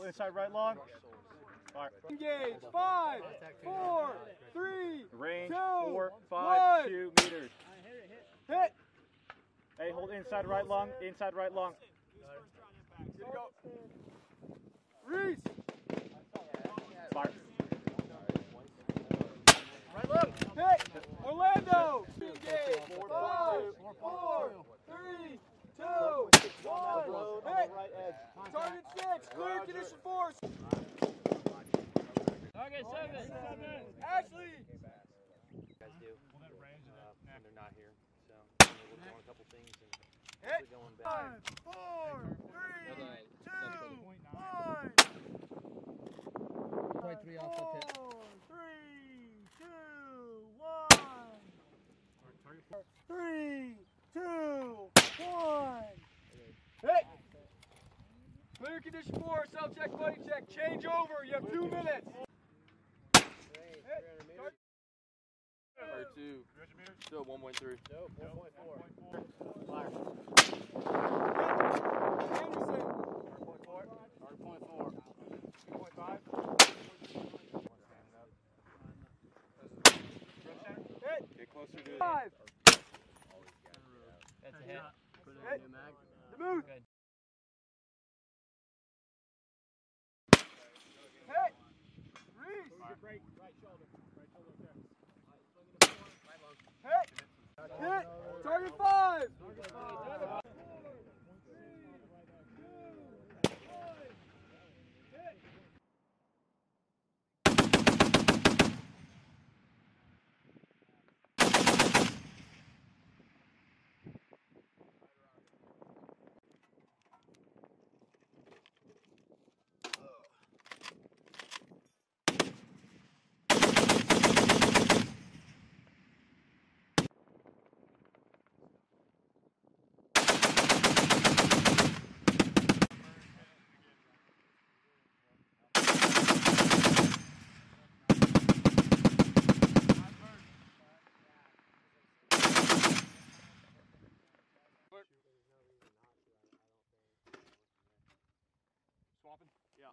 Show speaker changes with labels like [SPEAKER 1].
[SPEAKER 1] inside right long. Fire.
[SPEAKER 2] Engage. Five, four, three,
[SPEAKER 1] Range
[SPEAKER 2] Two,
[SPEAKER 1] four, five,
[SPEAKER 2] one.
[SPEAKER 1] two meters.
[SPEAKER 2] hit.
[SPEAKER 1] Hey, hold inside right long, inside right long.
[SPEAKER 2] Reese.
[SPEAKER 1] Fire.
[SPEAKER 2] Hit. Orlando. Engage. Five, four, three, two, one. Hit. Target six. Clear condition force.
[SPEAKER 3] Target seven.
[SPEAKER 2] Ashley.
[SPEAKER 4] guys do uh, when they're not here. So we're working on a couple things and hopefully going back.
[SPEAKER 2] Five, four, three, two, one.
[SPEAKER 3] Point three off the tip.
[SPEAKER 2] Three, two, one. Three, two, one. Clear condition four, self check, buddy check. Change over. You have two minutes. Hit. Start.
[SPEAKER 4] Or two. Still 1.3.
[SPEAKER 2] Anderson. Hit.
[SPEAKER 4] Get closer to
[SPEAKER 2] Five.
[SPEAKER 3] That's a hit.
[SPEAKER 2] Hit. The move.
[SPEAKER 3] Good.
[SPEAKER 2] Hit. Reese. Hit. Hit. Target five.
[SPEAKER 4] swapping? Yeah.